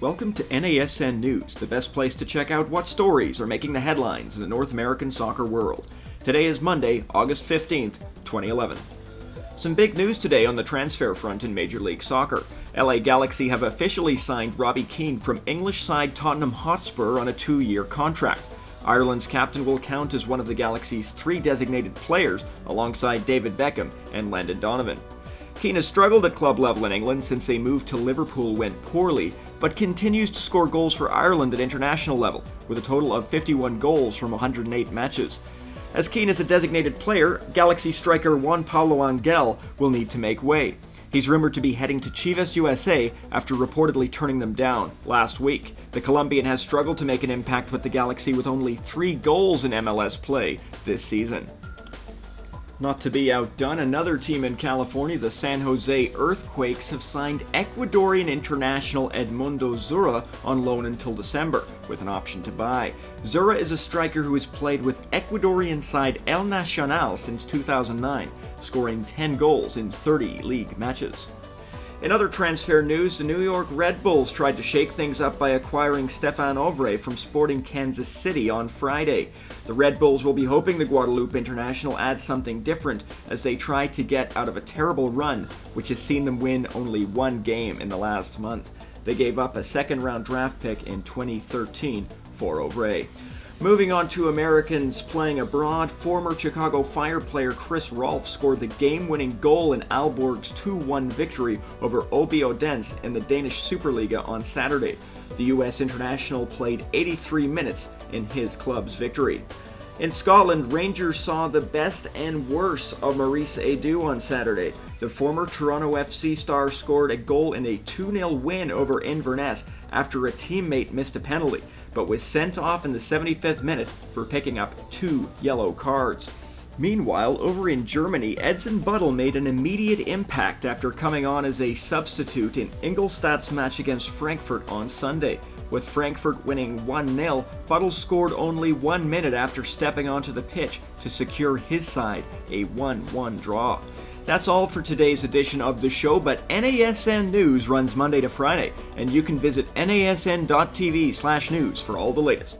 Welcome to NASN News, the best place to check out what stories are making the headlines in the North American soccer world. Today is Monday, August 15th, 2011. Some big news today on the transfer front in Major League Soccer. LA Galaxy have officially signed Robbie Keane from English side Tottenham Hotspur on a two year contract. Ireland's captain will count as one of the Galaxy's three designated players alongside David Beckham and Landon Donovan. Keane has struggled at club level in England since a move to Liverpool went poorly, but continues to score goals for Ireland at international level, with a total of 51 goals from 108 matches. As Keane is a designated player, Galaxy striker Juan Pablo Angel will need to make way. He's rumored to be heading to Chivas USA after reportedly turning them down last week. The Colombian has struggled to make an impact with the Galaxy with only three goals in MLS play this season. Not to be outdone, another team in California, the San Jose Earthquakes, have signed Ecuadorian international Edmundo Zura on loan until December, with an option to buy. Zura is a striker who has played with Ecuadorian side El Nacional since 2009, scoring 10 goals in 30 league matches. In other transfer news, the New York Red Bulls tried to shake things up by acquiring Stefan Auvray from Sporting Kansas City on Friday. The Red Bulls will be hoping the Guadeloupe international adds something different as they try to get out of a terrible run, which has seen them win only one game in the last month. They gave up a second round draft pick in 2013 for Auvray. Moving on to Americans playing abroad, former Chicago Fire player Chris Rolfe scored the game-winning goal in Aalborg's 2-1 victory over OB Odense in the Danish Superliga on Saturday. The US international played 83 minutes in his club's victory. In Scotland, Rangers saw the best and worst of Maurice Edu on Saturday. The former Toronto FC star scored a goal in a 2 0 win over Inverness after a teammate missed a penalty, but was sent off in the 75th minute for picking up two yellow cards. Meanwhile, over in Germany, Edson Buddle made an immediate impact after coming on as a substitute in Ingolstadt's match against Frankfurt on Sunday. With Frankfurt winning 1 0, Buddle scored only one minute after stepping onto the pitch to secure his side a 1 1 draw. That's all for today's edition of the show, but NASN News runs Monday to Friday, and you can visit nasn.tv slash news for all the latest.